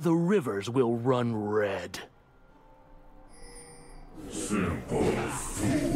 the rivers will run red. Simple fools.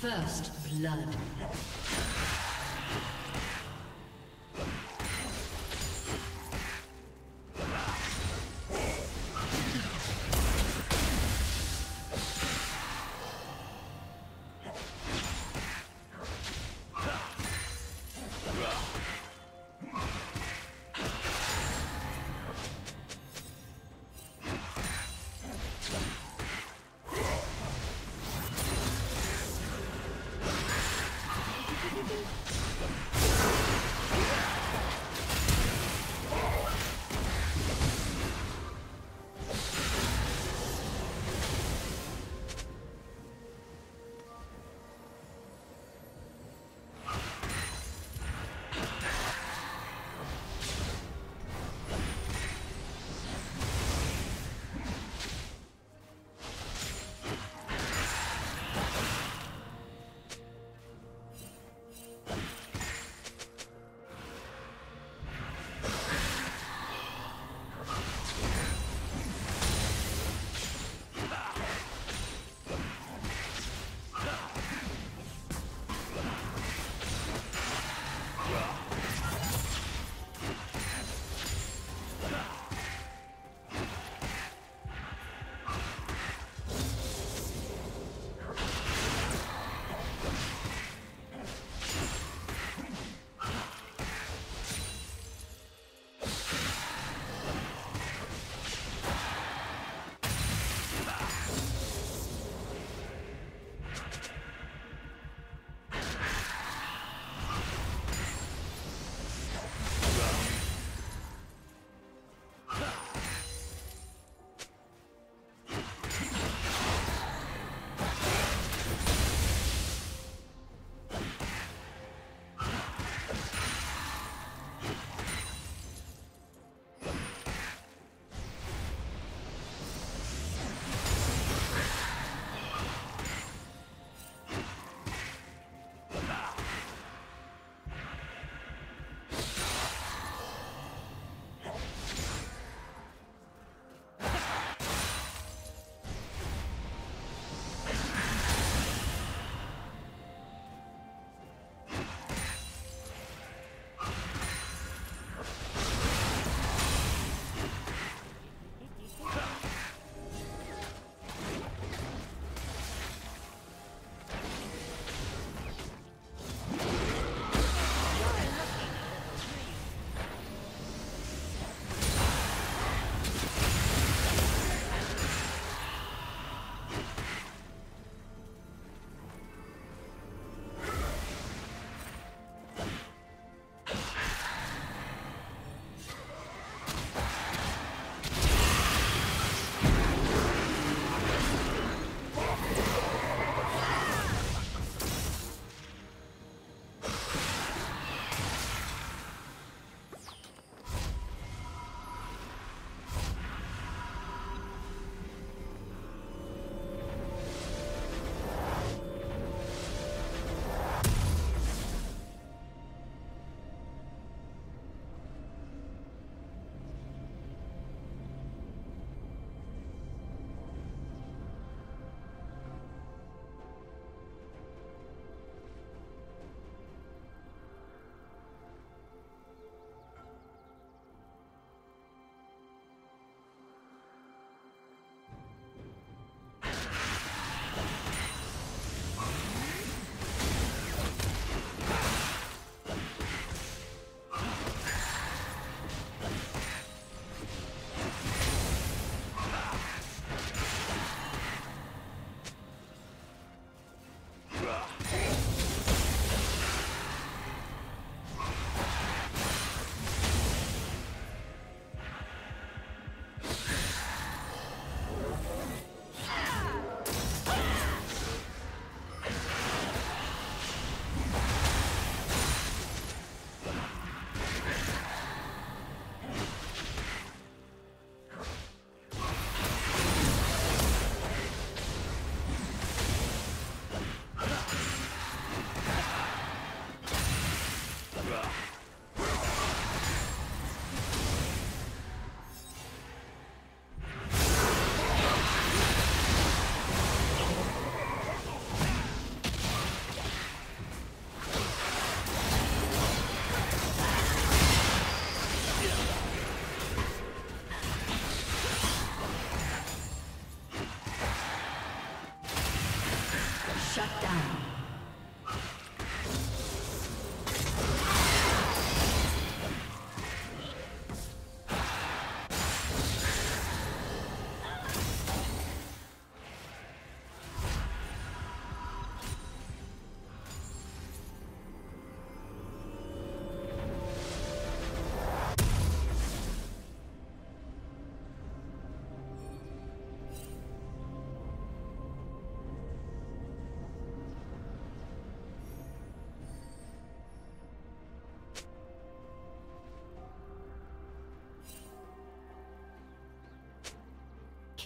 First blood.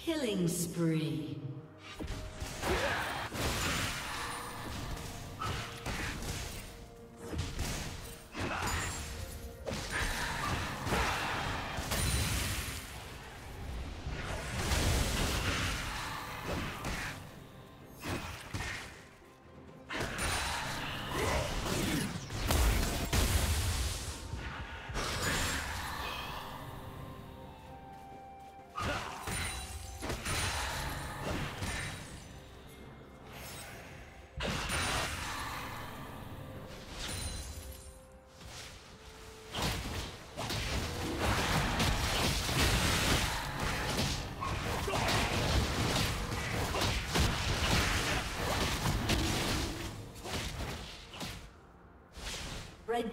Killing spree.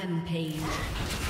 Rampage.